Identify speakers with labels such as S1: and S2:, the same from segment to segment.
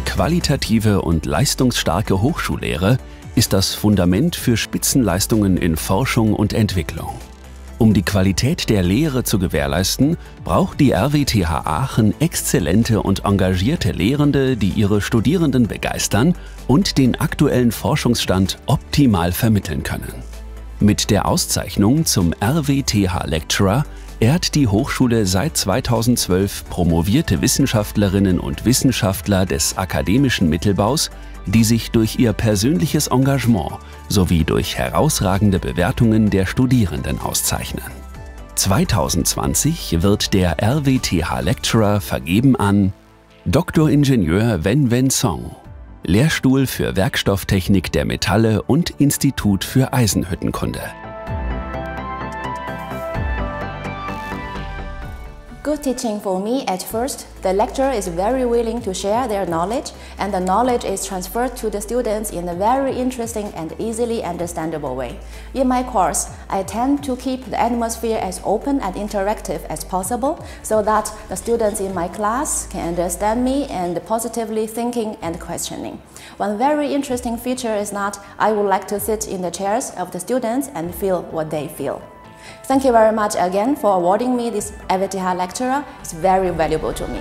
S1: qualitative und leistungsstarke Hochschullehre ist das Fundament für Spitzenleistungen in Forschung und Entwicklung. Um die Qualität der Lehre zu gewährleisten, braucht die RWTH Aachen exzellente und engagierte Lehrende, die ihre Studierenden begeistern und den aktuellen Forschungsstand optimal vermitteln können. Mit der Auszeichnung zum RWTH Lecturer ehrt die Hochschule seit 2012 promovierte Wissenschaftlerinnen und Wissenschaftler des akademischen Mittelbaus, die sich durch ihr persönliches Engagement sowie durch herausragende Bewertungen der Studierenden auszeichnen. 2020 wird der RWTH Lecturer vergeben an Doktoringenieur Wen Wen Song, Lehrstuhl für Werkstofftechnik der Metalle und Institut für Eisenhüttenkunde.
S2: Good teaching for me at first, the lecturer is very willing to share their knowledge and the knowledge is transferred to the students in a very interesting and easily understandable way. In my course, I tend to keep the atmosphere as open and interactive as possible so that the students in my class can understand me and positively thinking and questioning. One very interesting feature is that I would like to sit in the chairs of the students and feel what they feel. Thank you very much again for awarding me this RWTH lecturer. It's very valuable to me.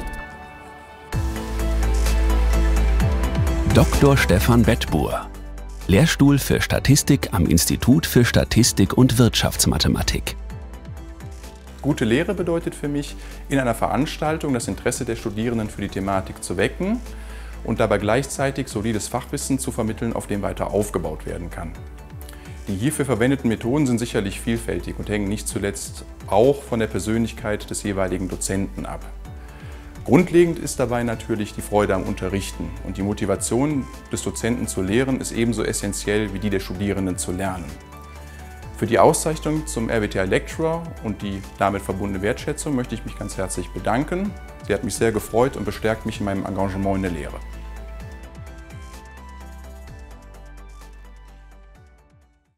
S1: Dr. Stefan Bettbuhr, Lehrstuhl für Statistik am Institut für Statistik und Wirtschaftsmathematik.
S3: Gute Lehre bedeutet für mich, in einer Veranstaltung das Interesse der Studierenden für die Thematik zu wecken und dabei gleichzeitig solides Fachwissen zu vermitteln, auf dem weiter aufgebaut werden kann. Die hierfür verwendeten Methoden sind sicherlich vielfältig und hängen nicht zuletzt auch von der Persönlichkeit des jeweiligen Dozenten ab. Grundlegend ist dabei natürlich die Freude am Unterrichten und die Motivation des Dozenten zu lehren ist ebenso essentiell wie die der Studierenden zu lernen. Für die Auszeichnung zum RWTH Lecturer und die damit verbundene Wertschätzung möchte ich mich ganz herzlich bedanken. Sie hat mich sehr gefreut und bestärkt mich in meinem Engagement in der Lehre.